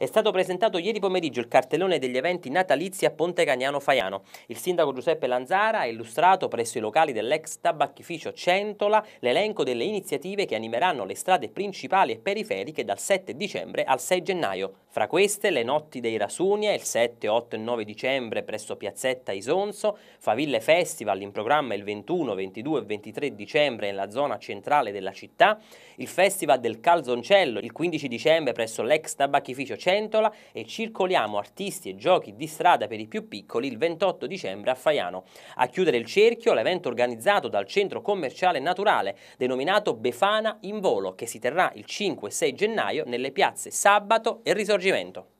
È stato presentato ieri pomeriggio il cartellone degli eventi natalizi a Ponte Cagnano Faiano. Il sindaco Giuseppe Lanzara ha illustrato presso i locali dell'ex tabacchificio Centola l'elenco delle iniziative che animeranno le strade principali e periferiche dal 7 dicembre al 6 gennaio. Fra queste le notti dei Rasunia il 7, 8 e 9 dicembre presso Piazzetta Isonzo, Faville Festival in programma il 21, 22 e 23 dicembre nella zona centrale della città, il Festival del Calzoncello il 15 dicembre presso l'ex tabacchificio Centola e circoliamo artisti e giochi di strada per i più piccoli il 28 dicembre a Faiano. A chiudere il cerchio l'evento organizzato dal centro commerciale naturale denominato Befana in volo che si terrà il 5 6 gennaio nelle piazze Sabato e Risorgimento.